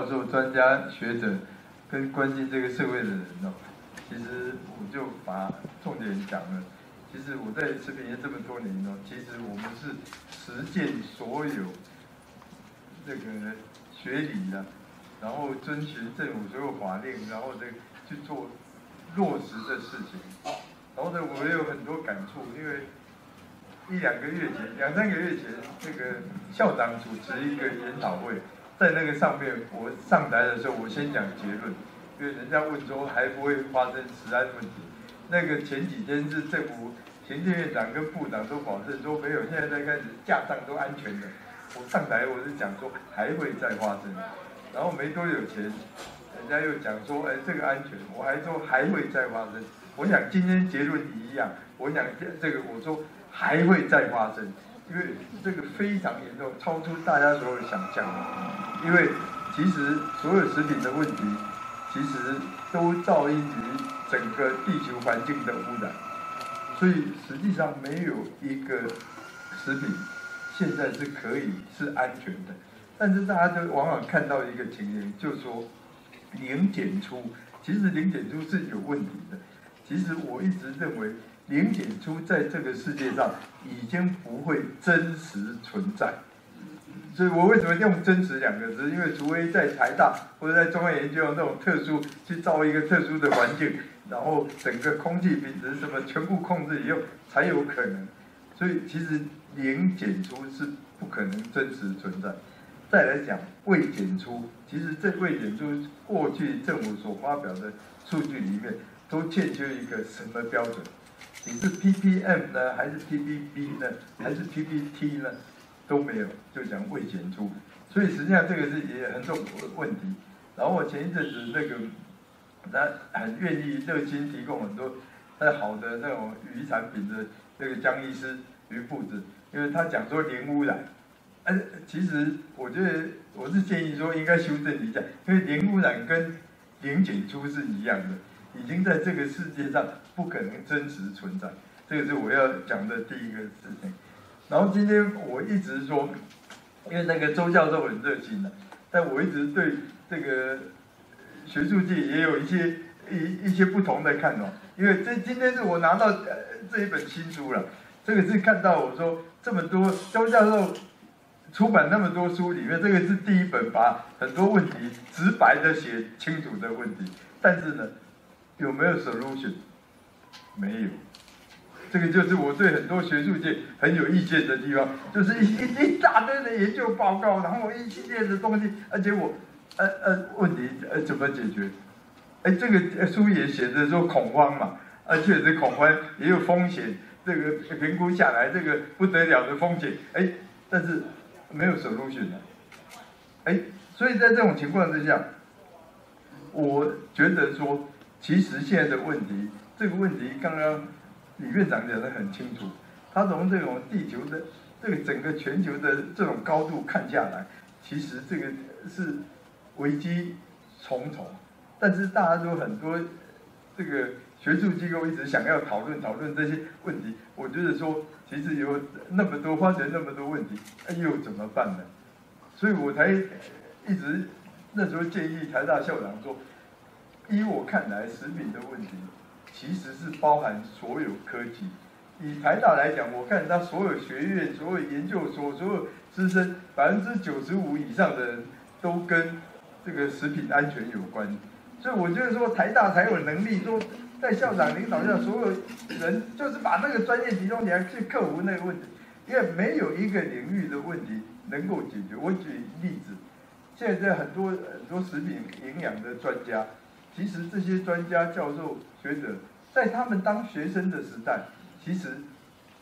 教授、专家、学者跟关心这个社会的人哦，其实我就把重点讲了。其实我在食品业这么多年哦，其实我们是实践所有这个学理的，然后遵循政府所有法令，然后这去做落实的事情。然后呢，我也有很多感触，因为一两个月前、两三个月前，那个校长主持一个研讨会，在那个上面，我上台的时候，我先讲结论，因为人家问说还不会发生治安问题。那个前几天是政府行政院长跟部长都保证说没有，现在在开始架上都安全的。我上台我是讲说还会再发生，然后没多久前，人家又讲说哎这个安全，我还说还会再发生。我想今天结论一样，我想这这个我说还会再发生，因为这个非常严重，超出大家所有想象。因为其实所有食品的问题，其实都造因于整个地球环境的污染，所以实际上没有一个食品现在是可以是安全的。但是大家都往往看到一个情形，就说零检出，其实零检出是有问题的。其实我一直认为零检出在这个世界上已经不会真实存在。所以我为什么用“真实”两个字？因为除非在台大或者在中央研究院那种特殊去造一个特殊的环境，然后整个空气品质什么全部控制以后，才有可能。所以其实零检出是不可能真实存在。再来讲未检出，其实这未检出过去政府所发表的数据里面，都欠缺一个什么标准？你是 ppm 呢，还是 ppb 呢，还是 ppt 呢？都没有，就讲未检出，所以实际上这个是也很重问题。然后我前一阵子那个，他很愿意热心提供很多很好的那种鱼产品的那个江医师鱼父子，因为他讲说零污染，哎，其实我觉得我是建议说应该修正一下，因为零污染跟零检出是一样的，已经在这个世界上不可能真实存在，这个是我要讲的第一个事情。然后今天我一直说，因为那个周教授很热心的，但我一直对这个学术界也有一些一一些不同的看法。因为这今天是我拿到呃这一本新书了，这个是看到我说这么多周教授出版那么多书里面，这个是第一本把很多问题直白的写清楚的问题。但是呢，有没有 solution？没有。这个就是我对很多学术界很有意见的地方，就是一一大堆的研究报告，然后一系列的东西，而且我，呃呃，问题呃怎么解决？哎，这个书也写着说恐慌嘛，而且是恐慌也有风险，这个评估下来这个不得了的风险，哎，但是没有 solution 的，哎，所以在这种情况之下，我觉得说，其实现在的问题，这个问题刚刚。李院长讲得很清楚，他从这种地球的这个整个全球的这种高度看下来，其实这个是危机重重。但是大家都很多这个学术机构一直想要讨论讨论这些问题，我觉得说其实有那么多发生那么多问题，又怎么办呢？所以我才一直那时候建议台大校长说，依我看来食品的问题。其实是包含所有科技。以台大来讲，我看他所有学院、所有研究所、所有资深，百分之九十五以上的人都跟这个食品安全有关。所以我觉得说，台大才有能力说，在校长领导下，所有人就是把那个专业集中起来去克服那个问题。因为没有一个领域的问题能够解决。我举例子，现在很多很多食品营养的专家。其实这些专家、教授、学者，在他们当学生的时代，其实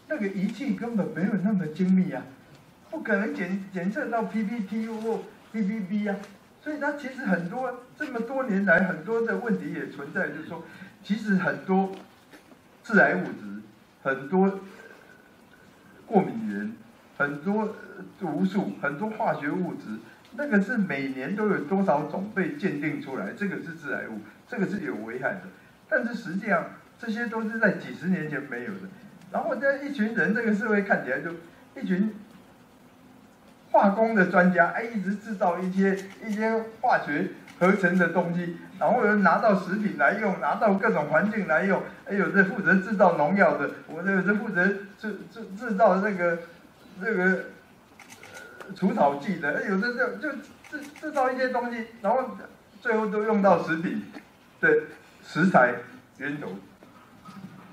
那个仪器根本没有那么精密啊，不可能检检测到 PPT 或 PPB 啊，所以他其实很多这么多年来很多的问题也存在，就是说，其实很多致癌物质、很多过敏源、很多毒素、很多化学物质。那个是每年都有多少种被鉴定出来，这个是致癌物，这个是有危害的。但是实际上这些都是在几十年前没有的。然后在一群人这个社会看起来就一群化工的专家，哎，一直制造一些一些化学合成的东西，然后又拿到食品来用，拿到各种环境来用，哎，有的负责制造农药的，我这有的负责制制制造那个那个除草剂的，有的就就制制造一些东西，然后最后都用到食品的食材源头。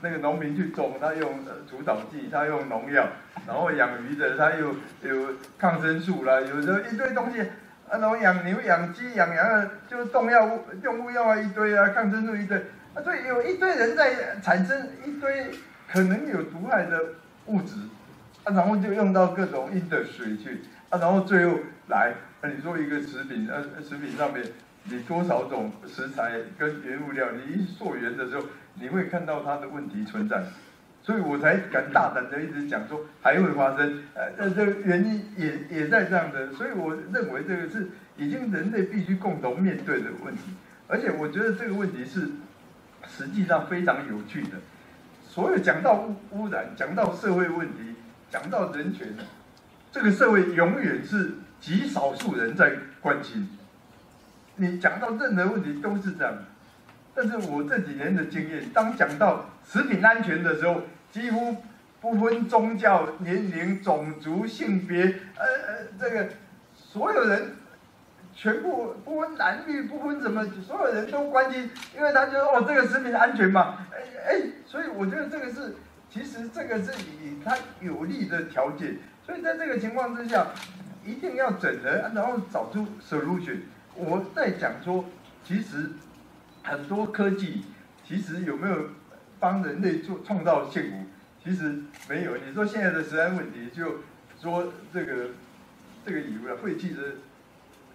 那个农民去种，他用除草剂，他用农药，然后养鱼的他又有抗生素啦，有时候一堆东西，啊，然后养牛、养鸡、养羊的，就动药物、用物药啊一堆啊，抗生素一堆，啊，所以有一堆人在产生一堆可能有毒害的物质，啊，然后就用到各种硬的水去，然后最后来，啊，你说一个食品，呃，食品上面。你多少种食材跟原物料，你一溯源的时候，你会看到它的问题存在，所以我才敢大胆的一直讲说还会发生，呃，这这原因也也在这样的，所以我认为这个是已经人类必须共同面对的问题，而且我觉得这个问题是实际上非常有趣的，所有讲到污污染，讲到社会问题，讲到人权，这个社会永远是极少数人在关心。你讲到任何问题都是这样，但是我这几年的经验，当讲到食品安全的时候，几乎不分宗教、年龄、种族、性别，呃呃，这个所有人全部不分男女，不分什么，所有人都关心，因为他觉得哦，这个食品安全嘛，哎哎，所以我觉得这个是，其实这个是以它有利的条件，所以在这个情况之下，一定要整合，然后找出 solution。我在讲说，其实很多科技，其实有没有帮人类做创造幸福？其实没有。你说现在的食安问题，就说这个这个油啊，废弃的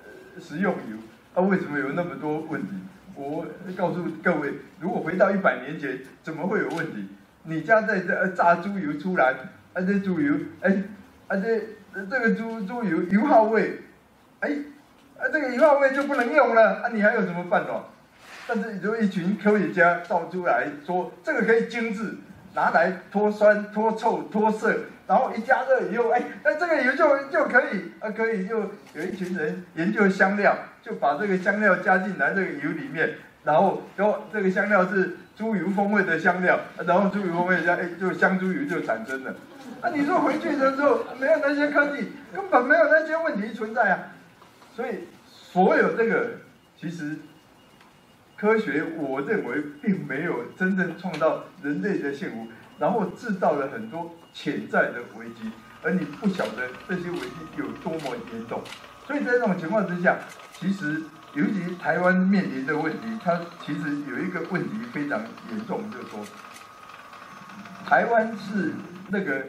呃食用油，它为什么有那么多问题？我告诉各位，如果回到一百年前，怎么会有问题？你家在这炸猪油出来，啊这猪油，哎，啊这这个猪猪油油耗味，哎。啊，这个油耗味就不能用了啊！你还有什么办法？但是有一群科学家造出来说，这个可以精制，拿来脱酸、脱臭、脱色，然后一加热以后，哎，那这个油就就可以啊，可以就有一群人研究香料，就把这个香料加进来这个油里面，然后然后这个香料是猪油风味的香料，然后猪油风味香，哎，就香猪油就产生了。啊，你说回去的时候没有那些科技，根本没有那些问题存在啊。所以，所有这个其实科学，我认为并没有真正创造人类的幸福，然后制造了很多潜在的危机，而你不晓得这些危机有多么严重。所以在这种情况之下，其实尤其台湾面临的问题，它其实有一个问题非常严重，就是说，台湾是那个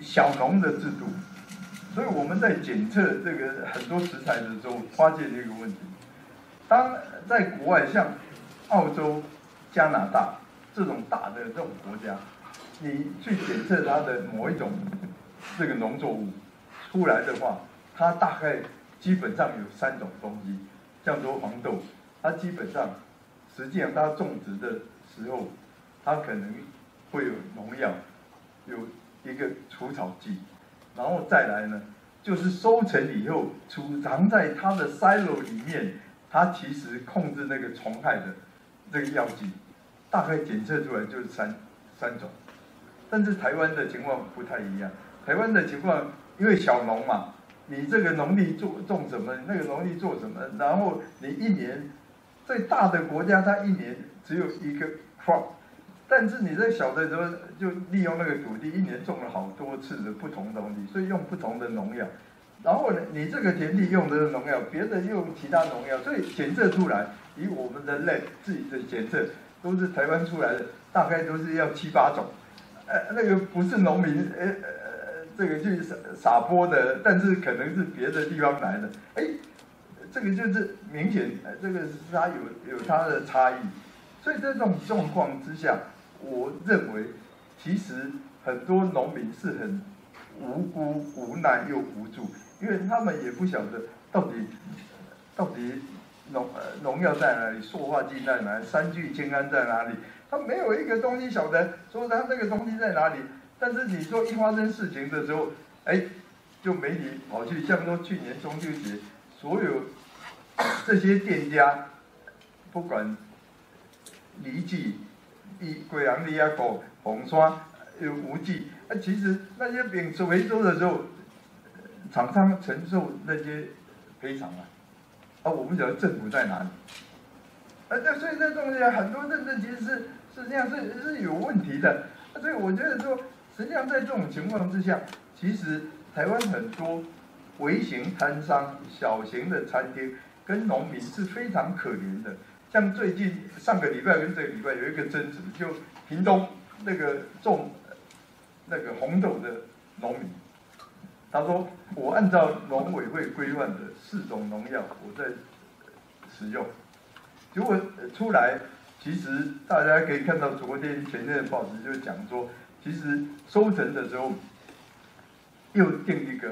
小农的制度。所以我们在检测这个很多食材的时候，发现一个问题：当在国外像澳洲、加拿大这种大的这种国家，你去检测它的某一种这个农作物出来的话，它大概基本上有三种东西，像说黄豆，它基本上实际上它种植的时候，它可能会有农药，有一个除草剂。然后再来呢，就是收成以后储藏在它的 silo 里面，它其实控制那个虫害的这个药剂，大概检测出来就是三三种。但是台湾的情况不太一样，台湾的情况因为小农嘛，你这个农地做种什么，那个农地做什么，然后你一年最大的国家它一年只有一个 crop。但是你在小的时候就利用那个土地，一年种了好多次的不同东西，所以用不同的农药。然后呢，你这个田地用的农药，别的用其他农药，所以检测出来，以我们人类自己的检测，都是台湾出来的，大概都是要七八种。呃，那个不是农民，呃呃呃，这个就是撒撒播的，但是可能是别的地方来的。哎，这个就是明显，这个是它有有它的差异。所以在这种状况之下。我认为，其实很多农民是很无辜、无奈又无助，因为他们也不晓得到底到底农农药在哪里，塑化剂在哪里，三聚氰胺在哪里，他没有一个东西晓得说他这个东西在哪里。但是你说一发生事情的时候，哎，就媒体跑去，像说去年中秋节，所有这些店家，不管李记、一贵阳利亚狗、红刷、有无忌，啊，其实那些饼回收的时候，厂商承受那些赔偿啊，啊，我不晓得政府在哪里，啊，那所以这东西很多认证其实是是这样是是有问题的，所以我觉得说，实际上在这种情况之下，其实。台湾很多微型摊商、小型的餐厅跟农民是非常可怜的。像最近上个礼拜跟这个礼拜有一个争执，就屏东那个种那个红豆的农民，他说我按照农委会规范的四种农药我在使用，结果出来，其实大家可以看到昨天前天的报纸就讲说，其实收成的时候。又定一个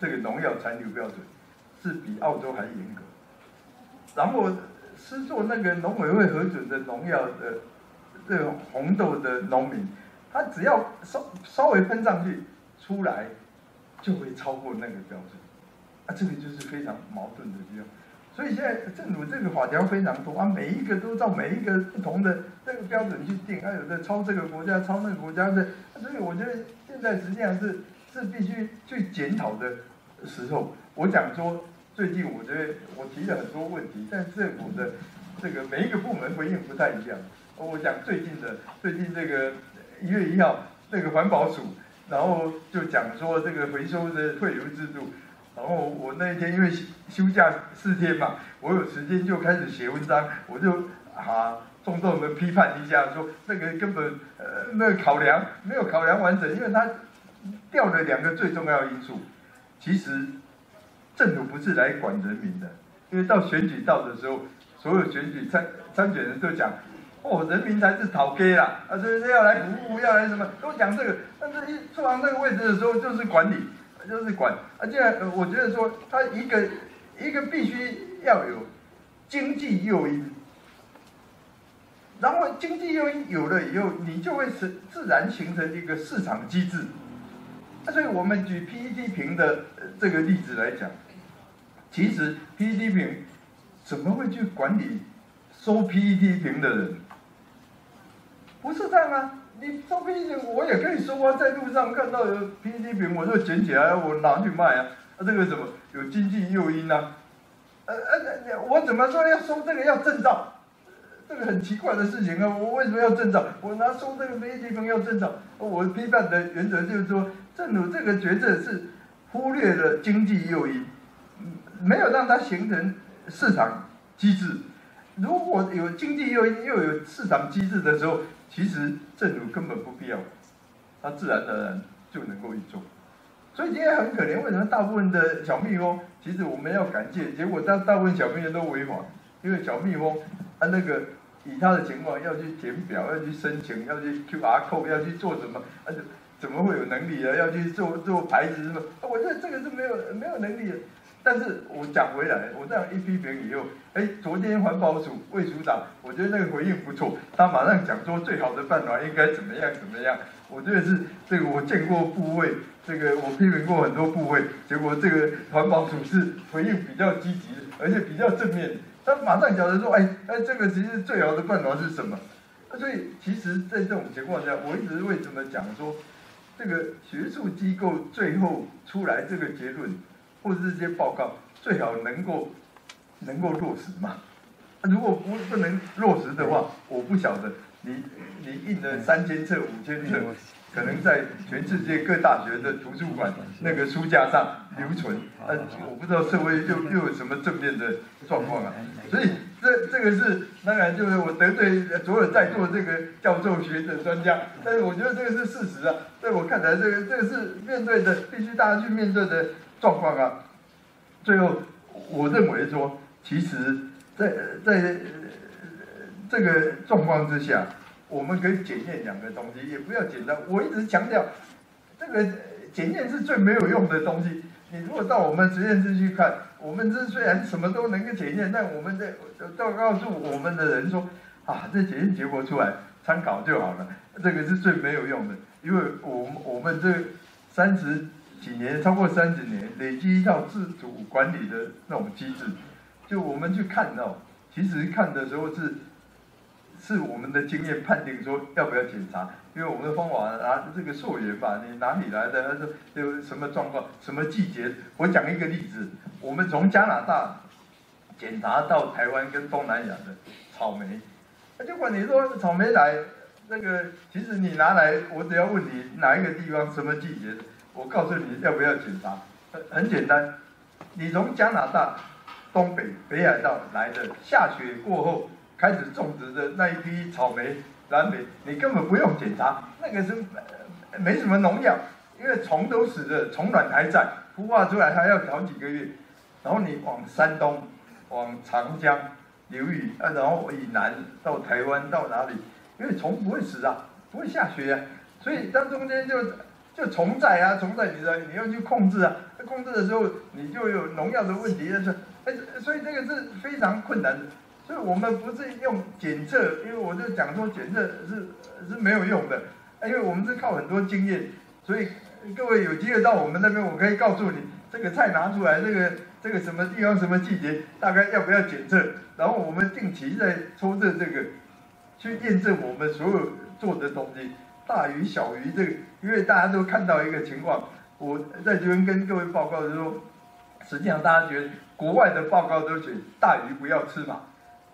这个农药残留标准，是比澳洲还严格。然后吃做那个农委会核准的农药的这个红豆的农民，他只要稍稍微喷上去，出来就会超过那个标准。啊，这个就是非常矛盾的地方。所以现在政府这个法条非常多啊，每一个都照每一个不同的这个标准去定，还有的抄这个国家，抄那个国家的。所以我觉得现在实际上是。是必须去检讨的时候。我讲说，最近我觉得我提了很多问题，但政府的这个每一个部门回应不太一样。我讲最近的，最近这个一月一号，那个环保署，然后就讲说这个回收的退流制度。然后我那一天因为休假四天嘛，我有时间就开始写文章，我就啊重重的批判一下，说那个根本呃那个考量没有考量完整，因为他。掉了两个最重要因素，其实政府不是来管人民的，因为到选举到的时候，所有选举参参选人都讲，哦，人民才是讨给啦，啊，所以要来服务，要来什么，都讲这个。但是，一坐上这个位置的时候，就是管理，就是管。而且，我觉得说，他一个一个必须要有经济诱因，然后经济诱因有了以后，你就会是自然形成一个市场机制。那所以我们举 PET 瓶的这个例子来讲，其实 PET 瓶怎么会去管理收 PET 瓶的人？不是这样啊！你收 PET 瓶我也可以收啊，在路上看到有 PET 瓶，我就捡起来，我拿去卖啊。啊，这个什么有经济诱因啊？呃呃，我怎么说要收这个要证照？这个很奇怪的事情啊！我为什么要证照？我拿收这个 PET 瓶要证照？我批判的原则就是说。政府这个决策是忽略了经济诱因，没有让它形成市场机制。如果有经济又又有市场机制的时候，其实政府根本不必要，它自然而然就能够运作。所以今天很可怜，为什么大部分的小蜜蜂，其实我们要感谢，结果大大部分小蜜蜂都违法，因为小蜜蜂它那个以它的情况要去填表，要去申请，要去 QR code，要去做什么，而且。怎么会有能力啊？要去做做牌子什么？我觉得这个是没有没有能力的。但是我讲回来，我这样一批评以后，哎，昨天环保署魏署长，我觉得那个回应不错，他马上讲说最好的办法应该怎么样怎么样。我觉得是这个我见过部位，这个我批评过很多部位，结果这个环保署是回应比较积极，而且比较正面。他马上讲的说，哎哎，这个其实最好的办法是什么？所以其实，在这种情况下，我一直为什么讲说？这个学术机构最后出来这个结论，或者这些报告，最好能够能够落实嘛？如果不不能落实的话，我不晓得你你印了三千册五千册，可能在全世界各大学的图书馆那个书架上留存，呃，我不知道社会又又有什么正面的状况啊？所以。这这个是当然就是我得罪所有在座这个教授、学者、专家，但是我觉得这个是事实啊，在我看来，这个这个是面对的，必须大家去面对的状况啊。最后，我认为说，其实，在在这个状况之下，我们可以检验两个东西，也不要简单。我一直强调，这个检验是最没有用的东西。你如果到我们实验室去看，我们这虽然什么都能够检验，但我们的都告诉我们的人说，啊，这检验结果出来参考就好了，这个是最没有用的，因为我们我们这三十几年，超过三十年，累积一套自主管理的那种机制。就我们去看到，其实看的时候是，是我们的经验判定说要不要检查，因为我们的方法啊这个溯源吧，你哪里来的？他说有什么状况，什么季节？我讲一个例子，我们从加拿大检查到台湾跟东南亚的草莓，那结果你说草莓来，那个其实你拿来，我只要问你哪一个地方什么季节，我告诉你要不要检查，很很简单，你从加拿大。东北北海道来的下雪过后开始种植的那一批草莓、蓝莓，你根本不用检查，那个是没什么农药，因为虫都死了，虫卵还在，孵化出来还要好几个月。然后你往山东、往长江流域啊，然后以南到台湾到哪里，因为虫不会死啊，不会下雪啊，所以当中间就就虫在啊，虫在你的，你要去控制啊，控制的时候你就有农药的问题，但是。哎，所以这个是非常困难，所以我们不是用检测，因为我就讲说检测是是没有用的，因为我们是靠很多经验，所以各位有机会到我们那边，我可以告诉你，这个菜拿出来，这个这个什么地方什么季节，大概要不要检测，然后我们定期在抽测这个，去验证我们所有做的东西，大鱼小鱼这个，因为大家都看到一个情况，我在这边跟各位报告是说，实际上大家觉得。国外的报告都写大鱼不要吃嘛，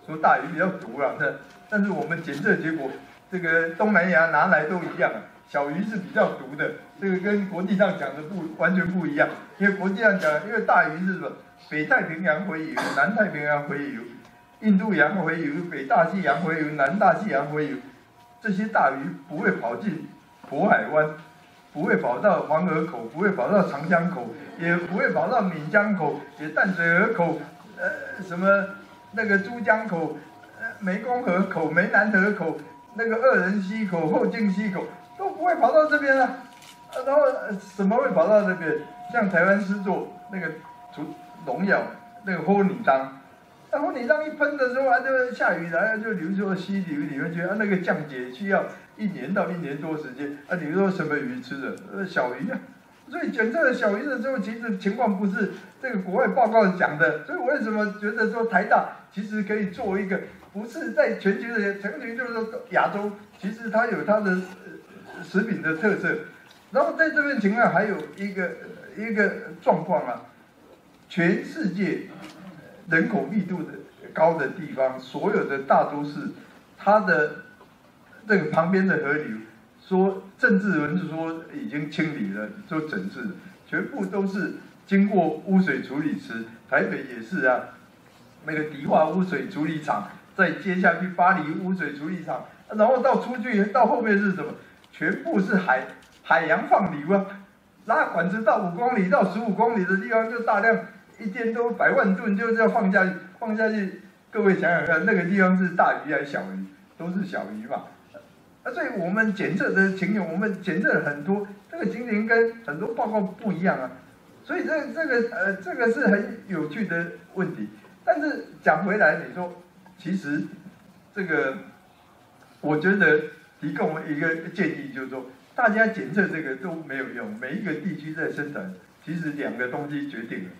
说大鱼比较毒啊。这但是我们检测结果，这个东南亚拿来都一样，小鱼是比较毒的。这个跟国际上讲的不完全不一样，因为国际上讲，因为大鱼是什么？北太平洋洄游、南太平洋洄游、印度洋洄游、北大西洋洄游、南大西洋洄游，这些大鱼不会跑进渤海湾。不会跑到黄河口，不会跑到长江口，也不会跑到闽江口，也淡水河口，呃，什么那个珠江口，呃，湄公河口、湄南河口，那个二人溪口、后进溪口都不会跑到这边啊。然后什么会跑到这边？像台湾是做那个除农药，那个泼你当，然后你当一喷的时候啊，就下雨然后就流出溪流里面去啊，那个降解需要。一年到一年多时间啊，你说什么鱼吃的？呃，小鱼啊。所以检测了小鱼的时候，其实情况不是这个国外报告讲的。所以我为什么觉得说台大其实可以做一个，不是在全球的，全球就是说亚洲，其实它有它的食品的特色。然后在这边情况还有一个一个状况啊，全世界人口密度的高的地方，所有的大都市，它的。这个旁边的河流，说政治文字说已经清理了，就整治，全部都是经过污水处理池，台北也是啊，那个迪化污水处理厂，再接下去巴黎污水处理厂，然后到出去到后面是什么？全部是海海洋放流啊，拉管子到五公里到十五公里的地方就大量，一天都百万吨就是要放下去，放下去，各位想想看，那个地方是大鱼还是小鱼？都是小鱼嘛。啊，所以我们检测的情形，我们检测了很多，这个情形跟很多报告不一样啊，所以这这个呃，这个是很有趣的问题。但是讲回来，你说其实这个，我觉得提供一个建议，就是说大家检测这个都没有用，每一个地区在生产，其实两个东西决定了，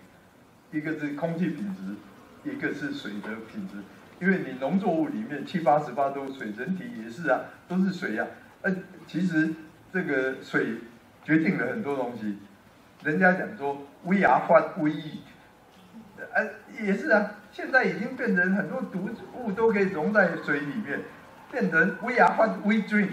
一个是空气品质，一个是水的品质。因为你农作物里面七八十八都水，人体也是啊，都是水呀。呃，其实这个水决定了很多东西。人家讲说 “we are what we eat”，呃，也是啊。现在已经变成很多毒物都可以溶在水里面，变成 “we are what we drink”。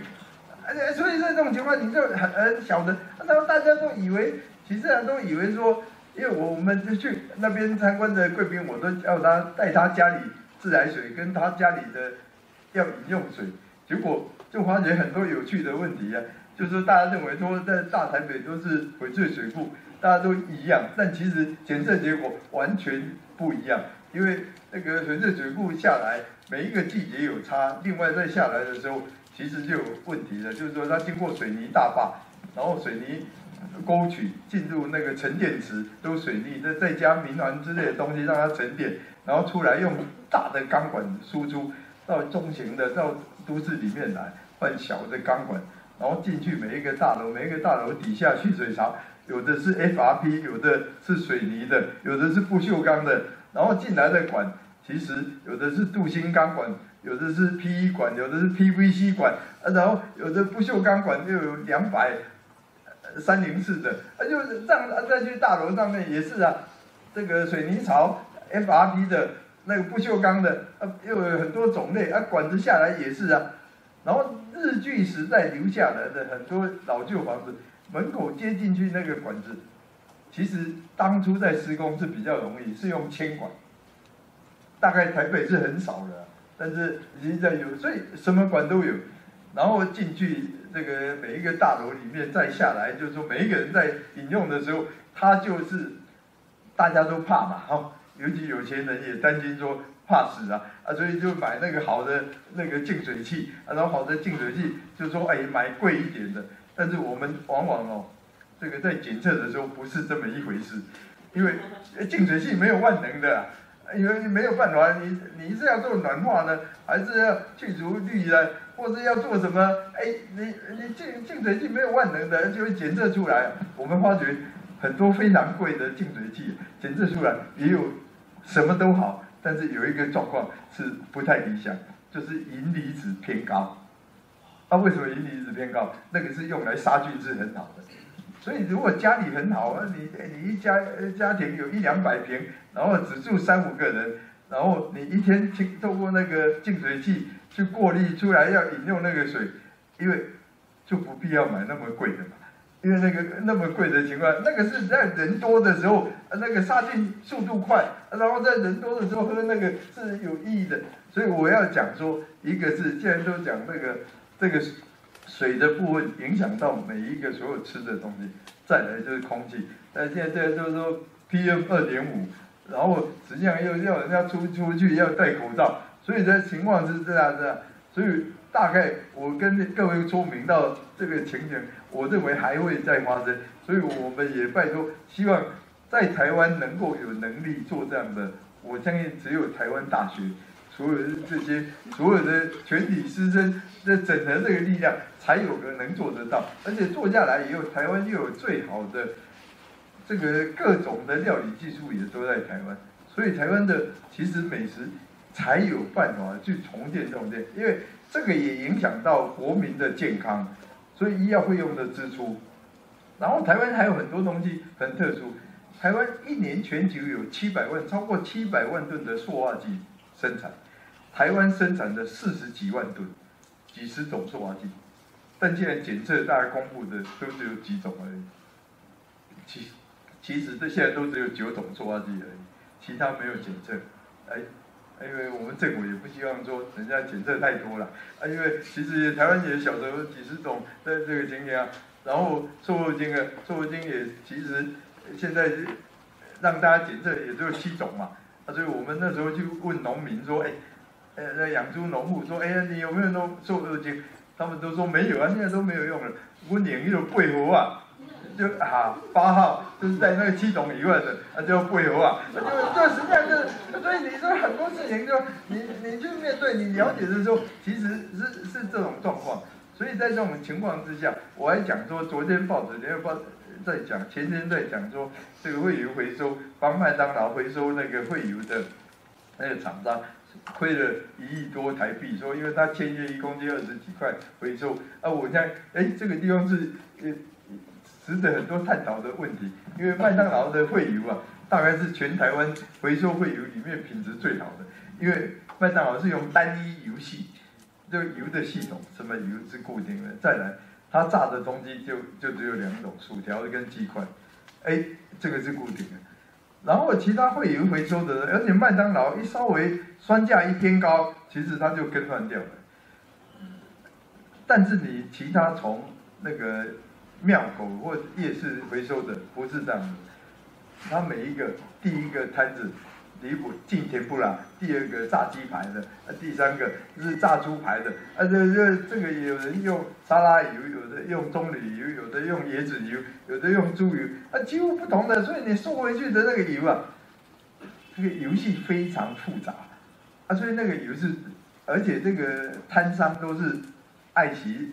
而且所以在这种情况你就很很晓得，然后大家都以为，其实都以为说，因为我我们去那边参观的贵宾，我都叫他带他家里。自来水跟他家里的要饮用水，结果就发觉很多有趣的问题啊。就是，大家认为说在大台北都是翡翠水库，大家都一样，但其实检测结果完全不一样。因为那个翡翠水库下来，每一个季节有差，另外再下来的时候，其实就有问题了。就是说，它经过水泥大坝，然后水泥沟渠进入那个沉淀池，都水泥，再再加明矾之类的东西让它沉淀。然后出来用大的钢管输出到中型的到都市里面来换小的钢管，然后进去每一个大楼，每一个大楼底下蓄水槽有的是 FRP，有的是水泥的，有的是不锈钢的，然后进来的管其实有的是镀锌钢管，有的是 PE 管，有的是 PVC 管，然后有的不锈钢管又有两百三零四的，啊，就是上再去大楼上面也是啊，这个水泥槽 FRP 的那个不锈钢的，啊，又有很多种类，啊，管子下来也是啊。然后日据时代留下来的很多老旧房子，门口接进去那个管子，其实当初在施工是比较容易，是用铅管，大概台北是很少的，但是现在有，所以什么管都有。然后进去这个每一个大楼里面再下来，就是说每一个人在饮用的时候，他就是大家都怕嘛，哈，尤其有钱人也担心说。怕死啊！啊，所以就买那个好的那个净水器，然后好的净水器就说哎买贵一点的。但是我们往往哦，这个在检测的时候不是这么一回事，因为净水器没有万能的，因为没有办法，你你是要做暖化呢，还是要去除氯呢，或者要做什么？哎，你你净净水器没有万能的，就会检测出来。我们发觉很多非常贵的净水器检测出来也有什么都好。但是有一个状况是不太理想，就是银离子偏高。啊，为什么银离子偏高？那个是用来杀菌是很好的。所以如果家里很好，你你一家家庭有一两百平，然后只住三五个人，然后你一天清透过那个净水器去过滤出来要饮用那个水，因为就不必要买那么贵的嘛。因为那个那么贵的情况，那个是在人多的时候，那个杀菌速度快，然后在人多的时候喝那个是有意义的。所以我要讲说，一个是既然都讲那个这个水的部分影响到每一个所有吃的东西，再来就是空气。但现在这个就是说 PM 二点五，然后实际上又要人家出出去要戴口罩，所以这情况是这样子。所以大概我跟各位说明到这个情景。我认为还会再发生，所以我们也拜托，希望在台湾能够有能力做这样的。我相信只有台湾大学所有的这些所有的全体师生的整合这个力量，才有可能做得到。而且做下来以后，台湾又有最好的这个各种的料理技术也都在台湾，所以台湾的其实美食才有办法去重建重建，因为这个也影响到国民的健康。所以医药费用的支出，然后台湾还有很多东西很特殊。台湾一年全球有七百万，超过七百万吨的塑化剂生产，台湾生产的四十几万吨，几十种塑化剂，但既然检测大家公布的都只有几种而已。其其实这现在都只有九种塑化剂而已，其他没有检测，哎。因为我们政府也不希望说人家检测太多了啊，因为其实台湾也晓得几十种的这个经验啊，然后瘦肉精啊，瘦肉精也其实现在让大家检测也只有七种嘛，啊，所以我们那时候就问农民说，哎，呃，那养猪农户说，哎呀，你有没有弄瘦肉精？他们都说没有啊，现在都没有用了，我领一种贵活啊。就啊，八号就是在那个七种以外的，那就配合啊，那就这实际上是，所以你说很多事情就你你去面对，你了解的时候，其实是是这种状况。所以在这种情况之下，我还讲说，昨天报纸联合报在讲，前天在讲说，这个废油回收帮麦当劳回收那个废油的那个厂商亏了一亿多台币，说因为他签约一公斤二十几块回收，啊，我现在哎这个地方是呃。值得很多探讨的问题，因为麦当劳的废油啊，大概是全台湾回收废油里面品质最好的。因为麦当劳是用单一油系，这个油的系统，什么油是固定的。再来，它炸的东西就就只有两种，薯条跟鸡块，哎，这个是固定的。然后其他废油回收的，而且麦当劳一稍微酸价一偏高，其实它就更换掉了。但是你其他从那个。庙口或夜市回收的不是这样的，他每一个第一个摊子离谱进田不拉，第二个炸鸡排的，啊第三个是炸猪排的，啊这这这个有人用沙拉油，有的用棕榈油，有的用椰子油，有的用猪油，啊几乎不同的，所以你送回去的那个油啊，这个游戏非常复杂，啊所以那个油是，而且这个摊商都是爱惜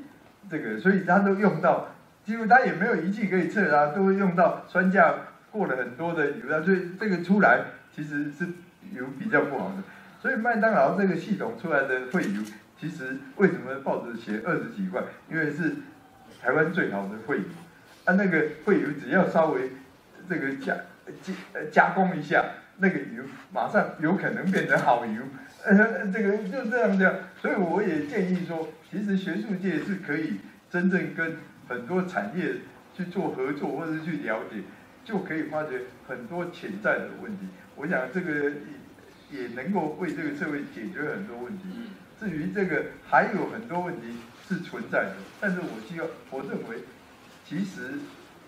这个，所以他都用到。几乎它也没有仪器可以测啊，都会用到酸价过了很多的油啊，所以这个出来其实是油比较不好的。所以麦当劳这个系统出来的废油，其实为什么报纸写二十几块？因为是台湾最好的废油，啊，那个废油只要稍微这个加加加工一下，那个油马上有可能变成好油。呃，这个就这样讲，所以我也建议说，其实学术界是可以真正跟很多产业去做合作，或者是去了解，就可以发觉很多潜在的问题。我想这个也也能够为这个社会解决很多问题。至于这个还有很多问题是存在的，但是我希望我认为，其实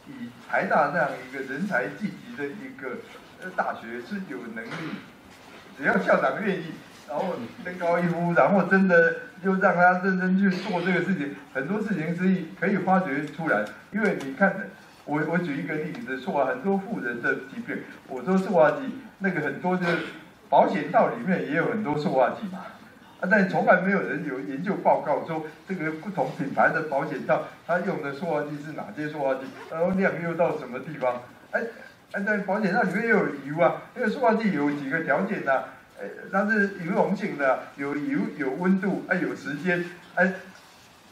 以台大这样一个人才济集的一个呃大学是有能力，只要校长愿意。然后登高一呼，然后真的就让他认真去做这个事情，很多事情是可以发掘出来。因为你看，我我举一个例子，说很多富人的疾病，我说塑化剂，那个很多就是保险套里面也有很多塑化剂嘛，啊，但从来没有人有研究报告说这个不同品牌的保险套，它用的塑化剂是哪些塑化剂，然后量又到什么地方？哎哎，在保险套里面也有油啊，那个塑化剂有几个条件呐呢？它是有溶性的，有油有温度，哎有时间，哎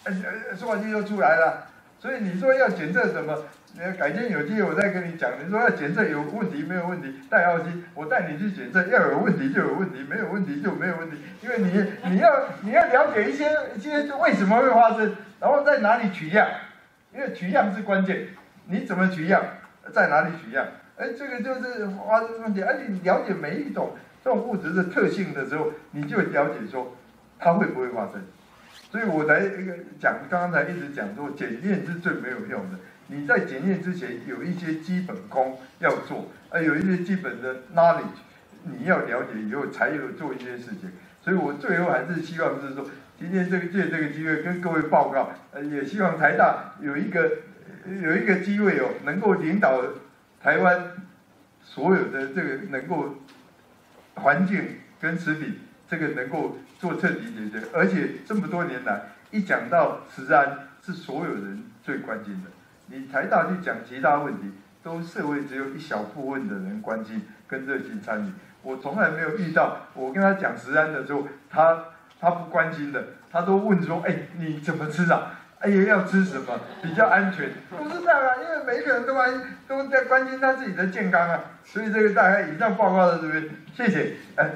哎说话机就出来了。所以你说要检测什么？你改天有机会我再跟你讲。你说要检测有问题没有问题？带药机，我带你去检测，要有问题就有问题，没有问题就没有问题。因为你你要你要了解一些一些为什么会发生，然后在哪里取样，因为取样是关键。你怎么取样，在哪里取样？哎，这个就是发生问题。而且你了解每一种。这种物质的特性的时候，你就了解说它会不会发生。所以我才一个讲，刚才一直讲说检验是最没有用的。你在检验之前有一些基本功要做，啊，有一些基本的 knowledge 你要了解以后才有做一些事情。所以我最后还是希望是说，今天这个借这个机会跟各位报告，呃，也希望台大有一个有一个机会哦，能够领导台湾所有的这个能够。环境跟食品这个能够做彻底解决，而且这么多年来，一讲到食安是所有人最关心的。你台大去讲其他问题，都社会只有一小部分的人关心跟热心参与。我从来没有遇到我跟他讲食安的时候，他他不关心的，他都问说：哎，你怎么吃啊？哎呀，要吃什么比较安全？不是这样啊，因为每一个人都关都在关心他自己的健康啊，所以这个大概以上报告到这边，谢谢，哎。